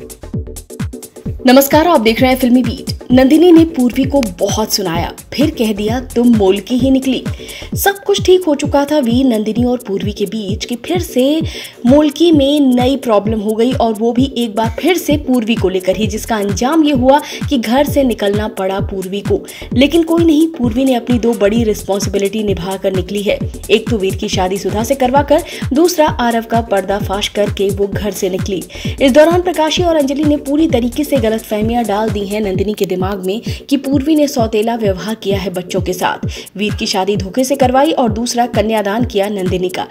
Thank you. नमस्कार, आप देख रहे हैं फिल्मी बीट। नंदिनी ने पूर्वी को बहुत सुनाया, फिर कह दिया, तुम मोल की ही निकली। सब कुछ ठीक हो चुका था वी, नंदिनी और पूर्वी के बीच, कि फिर से मोलकी में नई प्रॉब्लम हो गई और वो भी एक बार फिर से पूर्वी को लेकर ही, जिसका अंजाम ये हुआ कि घर से निकलना पड़ा पूर्वी को। लेकिन कोई नहीं, पूर्वी ने अपनी दो बड़ी रिस्पॉन्सिबिलिटी निभा कर निकली है। एक तो वीर की शादी सुधा से करवा कर दूसरा आरव का पर्दाफाश करके वो घर से निकली। इस दौरान प्रकाशी और अंजलि ने पूरी तरीके से गलत फहमियाँ डाल दी हैं नंदिनी के दिमाग में कि पूर्वी ने सौतेला व्यवहार किया है बच्चों के साथ। वीर की शादी धोखे से करवाई और दूसरा कन्यादान किया नंदिनी का।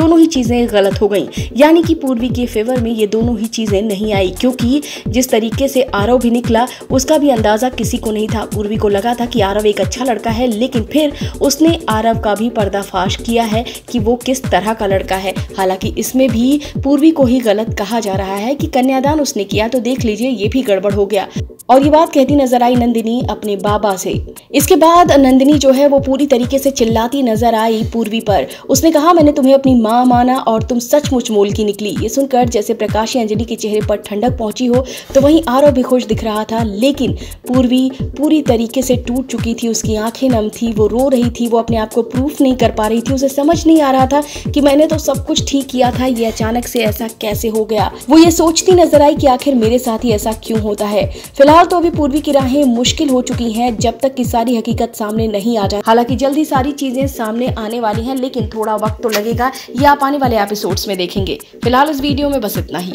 दोनों ही चीज़ें गलत हो गई। यानी कि पूर्वी के फेवर में ये दोनों ही चीज़ें नहीं आई, क्योंकि जिस तरीके से आरव भी निकला, उसका भी अंदाज़ा किसी को नहीं था। पूर्वी को लगा था कि आरव एक अच्छा लड़का है, लेकिन फिर उसने आरव का भी पर्दाफाश किया है कि वो किस तरह का लड़का है। हालाँकि इसमें भी पूर्वी को ही गलत कहा जा रहा है कि कन्यादान उसने किया तो देख लीजिए, ये भी गड़बड़ हो गया। और ये बात कहती नज़र आई नंदिनी अपने बाबा से। इसके बाद नंदिनी जो है वो पूरी तरीके से चिल्लाती नज़र आई पूर्वी पर। उसने कहा, मैंने तुम्हें अपनी माँ माना और तुम सचमुच मोल की निकली। ये सुनकर जैसे प्रकाशी अंजलि के चेहरे पर ठंडक पहुँची हो तो वहीं आरव भी खुश दिख रहा था। लेकिन पूर्वी पूरी तरीके से टूट चुकी थी, उसकी आँखें नम थी, वो रो रही थी, वो अपने आप को प्रूफ नहीं कर पा रही थी। उसे समझ नहीं आ रहा था कि मैंने तो सब कुछ ठीक किया था, ये अचानक से ऐसा कैसे हो गया? वो ये सोचती नज़र आई कि आखिर मेरे साथ ही ऐसा क्यों होता है? फ़िलहाल तो अभी पूर्वी की राहें मुश्किल हो चुकी हैं, जब तक की सारी हकीकत सामने नहीं आ जाए। हालाँकि जल्दी सारी चीज़ें सामने आने वाली हैं, लेकिन थोड़ा वक्त तो लगेगा। ये आप आने वाले एपिसोड्स में देखेंगे। फ़िलहाल इस वीडियो में बस इतना ही।